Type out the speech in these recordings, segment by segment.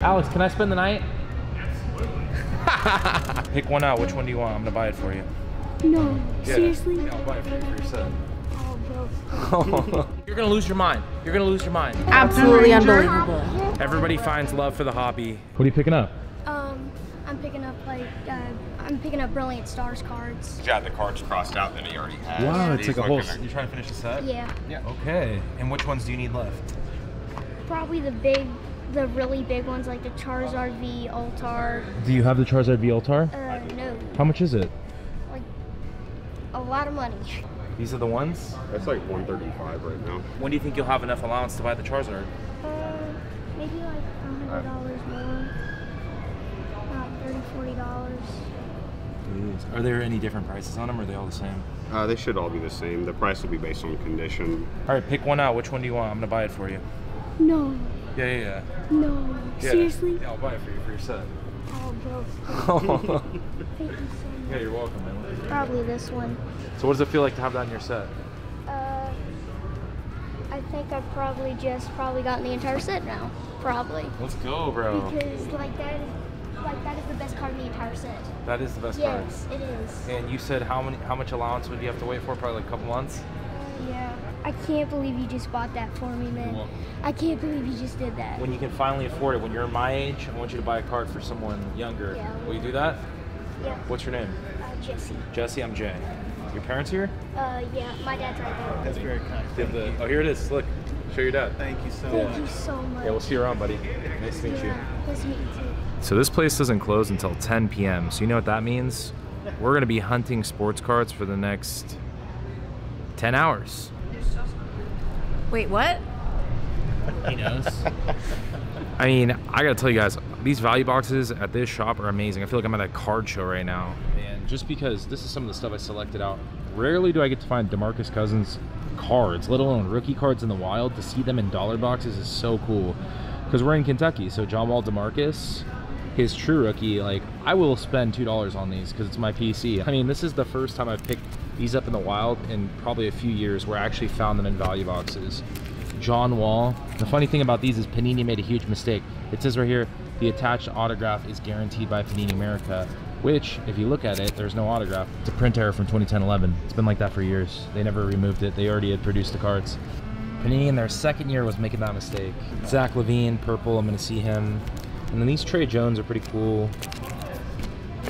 Alex, can I spend the night? Pick one out. Which one do you want? I'm gonna buy it for you. No, seriously? Yeah, I'll buy it for you for your set. Oh, You're gonna lose your mind. You're gonna lose your mind. Absolutely unbelievable. Everybody finds love for the hobby. What are you picking up? Um, I'm picking up like uh, I'm picking up Brilliant Stars cards. Yeah, the cards crossed out that he already has. Wow, it's He's like a whole. looking You trying to finish the set? Yeah, Yeah. Okay. And which ones do you need left? probably the big, the really big ones like the Charizard V Alt Art. Do you have the Charizard V Alt Art? Uh, no, How much is it? like a lot of money. These are the ones. That's like 135 right now. When do you think you'll have enough allowance to buy the Charizard? Uh, maybe like a hundred dollars more. Not thirty, forty dollars. Are there any different prices on them, or are they all the same? Uh, they should all be the same. The price will be based on condition. All right, pick one out. Which one do you want? I'm gonna buy it for you. No, Yeah, yeah, yeah. no, Yeah. seriously? Yeah, I'll buy it for you for your set. Oh, bro. yeah, Thank you so much. you're welcome, man. Probably this one. So, what does it feel like to have that in your set? Uh, I think I've probably just probably gotten the entire set now. Probably. Let's go, bro. Because like that is like that is the best card in the entire set. That is the best card. Yes, it is. And you said how many, how much allowance would you have to wait for? Probably like a couple months. Yeah. I can't believe you just bought that for me, man. I can't believe you just did that. When you can finally afford it, when you're my age, I want you to buy a card for someone younger. Yeah. Will you do that? Yeah. What's your name? Uh, Jesse. Jesse. I'm Jay. Your parents here? Uh, yeah, my dad's right there. That's very kind. They have the- oh, here it is. Look, show your dad. Thank you so much. Thank much. you so much. Yeah, we'll see you around, buddy. Nice to meet you. Nice to meet you too. So this place doesn't close until 10 p.m. So you know what that means? We're gonna be hunting sports cards for the next 10 hours. Wait, what? He knows. I mean, I gotta tell you guys, these value boxes at this shop are amazing. I feel like I'm at a card show right now. And just because this is some of the stuff I selected out, rarely do I get to find DeMarcus Cousins cards, let alone rookie cards in the wild. To see them in dollar boxes is so cool. Because we're in Kentucky, so John Wall DeMarcus, his true rookie, like I will spend two dollars on these because it's my PC. I mean, this is the first time I've picked these up in the wild in probably a few years where I actually found them in value boxes. John Wall. The funny thing about these is Panini made a huge mistake. It says right here, the attached autograph is guaranteed by Panini America, which, if you look at it, there's no autograph. It's a print error from 2010-11. It's been like that for years. They never removed it. They already had produced the cards. Panini in their second year was making that mistake. Zach LaVine, purple, I'm gonna see him. And then these Tre Jones are pretty cool.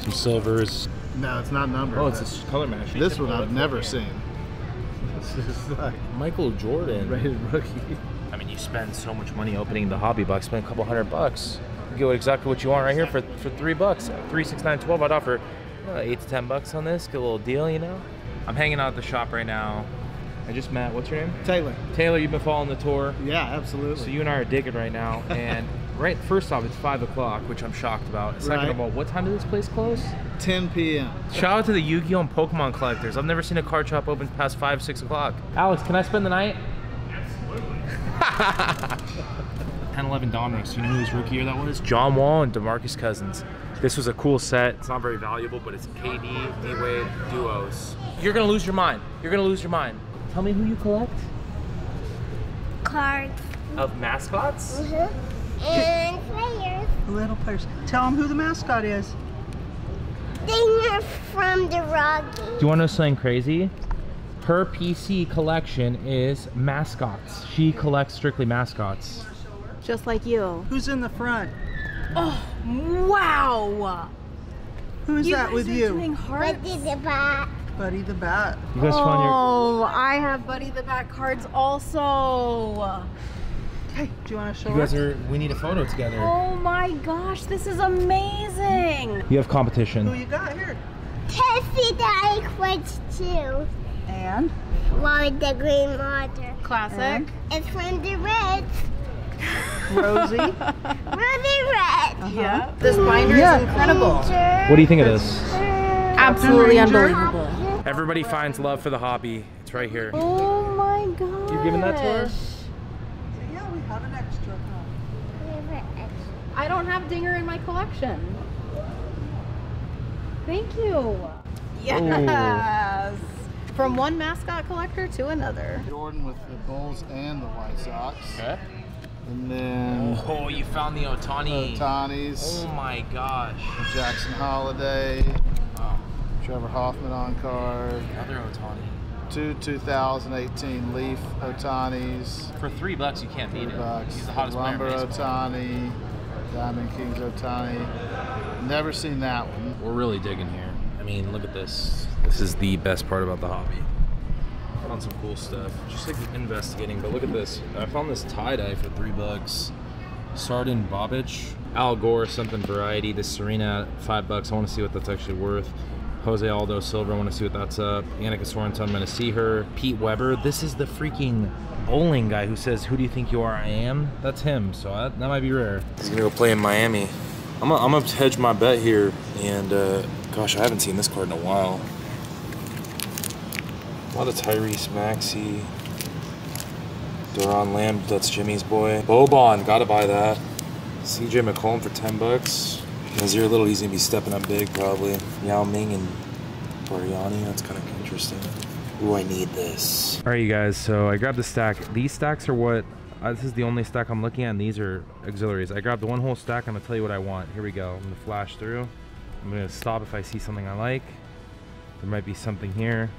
Some silvers. No, it's not numbered. Oh, it's but a color match. This one I've never seen. This is like Michael Jordan. rated rookie. I mean, you spend so much money opening the hobby box. Spend a couple hundred bucks. You get exactly what you want right here for for three bucks. Three, six, nine, twelve. I'd offer uh, eight to ten bucks on this. Get a little deal, you know. I'm hanging out at the shop right now. I just met. What's your name? Taylor. Taylor. You've been following the tour. Yeah, absolutely. So you and I are digging right now, and right first off, it's five o'clock, which I'm shocked about. Second Right. of all, what time did this place close? 10 p.m. Shout out to the Yu-Gi-Oh and Pokemon collectors. I've never seen a card shop open past five, six o'clock. Alex, can I spend the night? Absolutely. 10, 11 Donruss. You know whose rookie year that was? John Wall and DeMarcus Cousins. This was a cool set. It's not very valuable, but it's KD, D-Wade duos. You're gonna lose your mind. You're gonna lose your mind. Tell me who you collect Cards. of mascots. Mm-hmm. And players. Little players. Tell them who the mascot is. They're from the Rockies. Do you want to know something crazy? Her PC collection is mascots. She collects strictly mascots. Just like you. Who's in the front? Oh, wow. Who's you that guys with are you? doing hearts. the bat? Buddy the Bat. You guys found your. Oh, I have Buddy the Bat cards also. Hey, do you want to show You guys us? are. We need a photo together. Oh my gosh, this is amazing. You have competition. Who competition. you got here? Tessie that I quit too. And? With the green water. Classic. It's from the Reds. Rosie. Ruby Red. Uh-huh. Yeah. This binder Yeah. is incredible. What do you think of this? Absolutely Ranger. unbelievable. Everybody finds love for the hobby. It's right here. Oh my gosh. You're giving that to her? Yeah, we extra. I don't have Dinger in my collection. Thank you. Yes. From one mascot collector to another. Jordan with the Bulls and the White Sox. Okay. And then Oh, you found the Ohtani. Ohtani's, Oh my gosh. Jackson Holliday, Wow. Trevor Hoffman on card, Another Ohtani. Two 2018 Leaf Ohtanis, For three bucks, you can't beat three it. bucks. He's the hottest player Lumber. Ohtani, Diamond Kings Ohtani. Never seen that one. We're really digging here. I mean, look at this. This is the best part about the hobby. Found some cool stuff. Just like investigating, but look at this. I found this tie dye for three bucks. Sardin Bobic, Al Gore, something variety. This Serena, five bucks. I want to see what that's actually worth. Jose Aldo Silver, I want to see what that's up. Annika Sorenstam, I'm going to see her. Pete Weber, this is the freaking bowling guy who says, Who do you think you are? I am? That's him, so that, that might be rare. He's going to go play in Miami. I'm I'm gonna hedge my bet here, and uh, gosh, I haven't seen this card in a while. A lot of Tyrese Maxey, Duran Lamb, that's Jimmy's boy. Bobon, gotta buy that. CJ McCollum for 10 bucks. Nassir Little, he's gonna be stepping up big probably. Yao Ming and Bargnani, that's kind of interesting. Ooh, I need this. All right, you guys, so I grabbed the stack. These stacks are what, uh, this is the only stack I'm looking at, and these are auxiliaries. I grabbed the one whole stack, I'm gonna tell you what I want. Here we go, I'm gonna flash through. I'm gonna stop if I see something I like. There might be something here.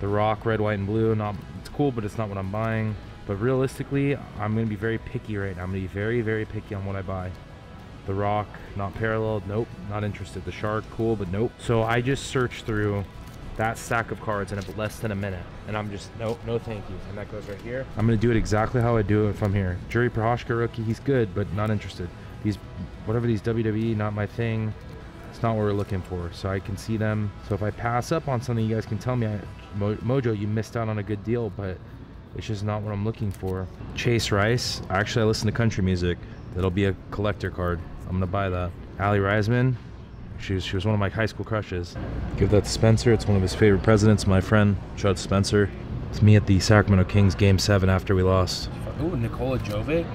The rock, red, white, and blue. Not it's cool, but it's not what I'm buying. But realistically, I'm gonna be very picky right now. I'm gonna be very, very picky on what I buy. The rock, not paralleled. Nope, not interested. The shark, cool, but nope. So I just searched through that stack of cards in less than a minute, and I'm just no, no, thank you. And that goes right here. I'm gonna do it exactly how I do it from here. Jiri Prochazka rookie, he's good, but not interested. These, whatever these WWE, not my thing. It's not what we're looking for. So I can see them. So if I pass up on something, you guys can tell me, I, Mo, Mojo, you missed out on a good deal, but it's just not what I'm looking for. Chase Rice. Actually, I listen to country music. That'll be a collector card. I'm gonna buy that. Aly Raisman. She was, she was one of my high school crushes. Give that to Spencer. It's one of his favorite presidents. My friend. Shout out to Spencer. It's me at the Sacramento Kings game seven after we lost. Ooh, Nikola Jovic.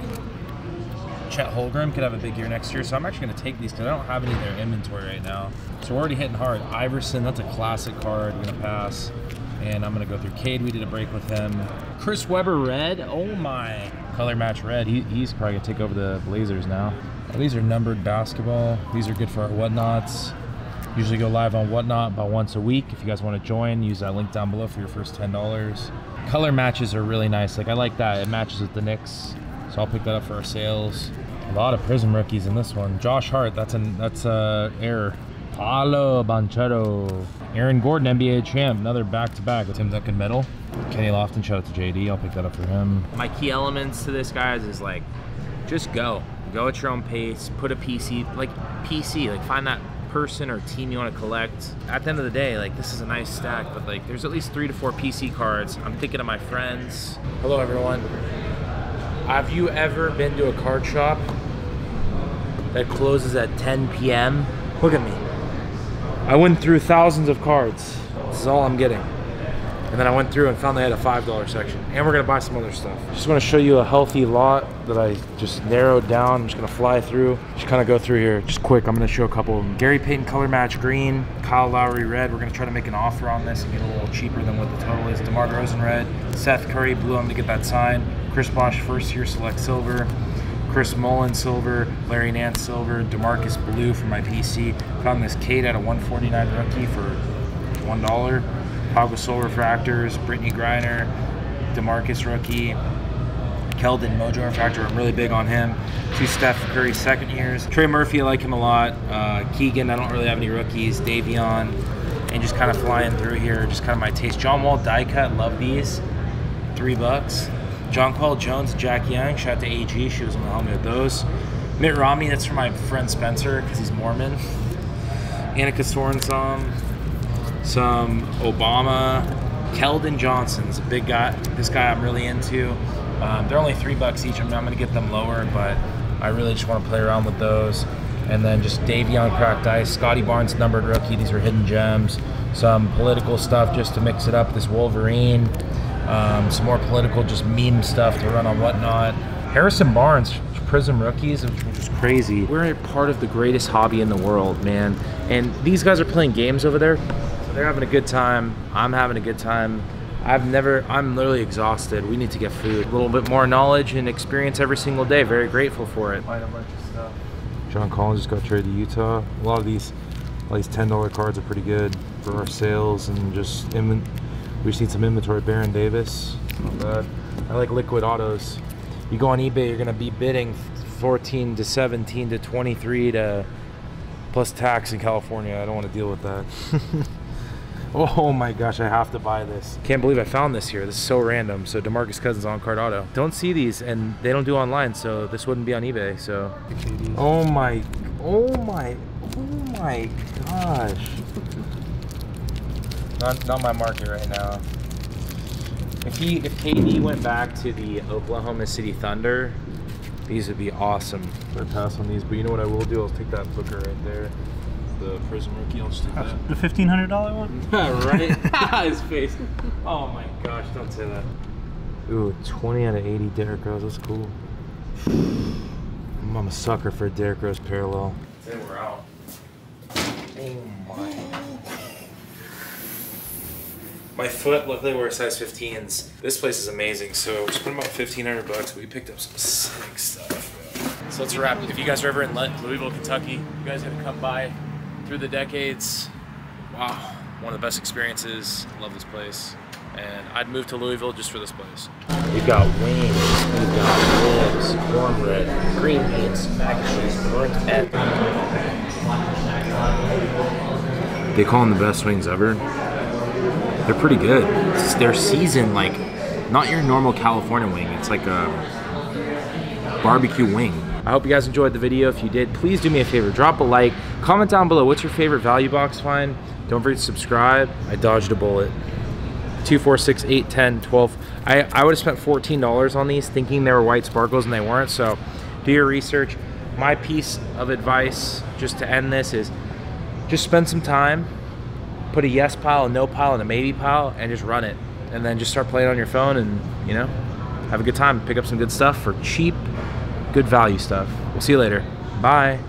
Chet Holmgren could have a big year next year, so I'm actually going to take these because I don't have any of their inventory right now. So we're already hitting hard. Iverson, that's a classic card. We're going to pass. And I'm to go through Cade. We did a break with him. Chris Webber, red. Oh my. Color match red. He, he's probably to take over the Blazers now. These are numbered basketball. These are good for our whatnots. Usually go live on Whatnot about once a week. If you guys want to join, use that link down below for your first $10. Color matches are really nice. Like I like that. It matches with the Knicks. So I'll pick that up for our sales. A lot of Prizm rookies in this one. Josh Hart, that's an that's a error. Paolo Banchero. Aaron Gordon, NBA champ, another back-to-back. With Tim Duncan medal. Kenny Lofton, shout out to JD. I'll pick that up for him. My key elements to this, guys, is like, just go. Go at your own pace. Put a PC, like PC, like find that person or team you want to collect. At the end of the day, like this is a nice stack, but like there's at least three to four PC cards. I'm thinking of my friends. Hello, everyone. Have you ever been to a card shop that closes at 10 p.m.? Look at me. I went through thousands of cards. This is all I'm getting. And then I went through and found they had a $5 section. And we're gonna buy some other stuff. Just wanna show you a healthy lot that I just narrowed down. I'm just gonna fly through. Just kinda go through here. Just quick, I'm gonna show a couple of them. Gary Payton color match green, Kyle Lowry red. We're gonna try to make an offer on this and get a little cheaper than what the total is. DeMar DeRozan red, Seth Curry blue, I'm gonna get that sign. Chris Bosh first year select silver. Chris Mullin silver, Larry Nance silver, Demarcus blue for my PC. Found this Cade at a 149 rookie for one dollar. Pau Gasol refractors, Brittney Griner, Demarcus rookie, Keldon Mojo refractor. I'm really big on him. Two Steph Curry second years. Trey Murphy, I like him a lot. Uh, Keegan, I don't really have any rookies. Davion, and just kind of flying through here. Just kind of my taste. John Wall die cut, love these. Three bucks. John Paul Jones, Jack Young, shout out to AG. She was on the helmet with those. Mitt Romney, that's for my friend Spencer because he's Mormon. Annika Sorenstam, some Obama, Keldon Johnson's a big guy. This guy I'm really into. Um, they're only three bucks each. I mean, I'm gonna get them lower, but I really just want to play around with those. And then just Davion cracked ice, Scottie Barnes numbered rookie. These are hidden gems. Some political stuff just to mix it up. This Wolverine, um, some more political just meme stuff to run on whatnot. Harrison Barnes, Prizm rookies, which is crazy. We're a part of the greatest hobby in the world, man. And these guys are playing games over there. So they're having a good time. I'm having a good time. I've never, I'm literally exhausted. We need to get food. A little bit more knowledge and experience every single day. Very grateful for it. Find a bunch of stuff. John Collins just got traded to Utah. A lot of these, all these ten dollar cards are pretty good for our sales and just inven- we just need some inventory. Baron Davis, oh, not bad. I like liquid autos. You go on eBay, you're gonna be bidding 14 to 17 to 23 to plus tax in California. I don't want to deal with that. oh my gosh, I have to buy this. Can't believe I found this here. This is so random. So Demarcus Cousins on card auto. Don't see these, and they don't do online, so this wouldn't be on eBay. So. Oh my, oh my, oh my gosh. Not, not my market right now. If he, if KD went back to the Oklahoma City Thunder, these would be awesome. I'm gonna pass on these, but you know what I will do? I'll take that Booker right there. The Prizm rookie, I'll just take that. The fifteen hundred dollar one. right? His face. Oh my gosh, don't say that. Ooh, 20 out of 80 Derrick Rose. That's cool. I'm a sucker for a Derrick Rose parallel. Say we're out. Oh my. My foot, luckily we're size 15s. This place is amazing. So we spent about 1500 bucks. We picked up some sick stuff. So let's wrap. If you guys are ever in Louisville, Kentucky, you guys gotta come by through the decades. Wow, one of the best experiences. Love this place. And I'd move to Louisville just for this place. We've got wings, we've got ribs, cornbread, green beans, mac and cheese, burnt egg. They call them the best wings ever. They're pretty good. It's- They're seasoned like not your normal California wing. It's like a barbecue wing. I hope you guys enjoyed the video. If you did, please do me a favor. Drop a like. Comment down below. What's your favorite value box find? Don't forget to subscribe. I dodged a bullet. 2, 4, 6, 8, 10, 12. I, I would have spent $14 on these thinking they were white sparkles and they weren't. So do your research. My piece of advice just to end this is just spend some time, put a yes pile, a no pile, and a maybe pile, and just run it. And then just start playing on your phone and, you know, have a good time. Pick up some good stuff for cheap, good value stuff. We'll see you later. Bye.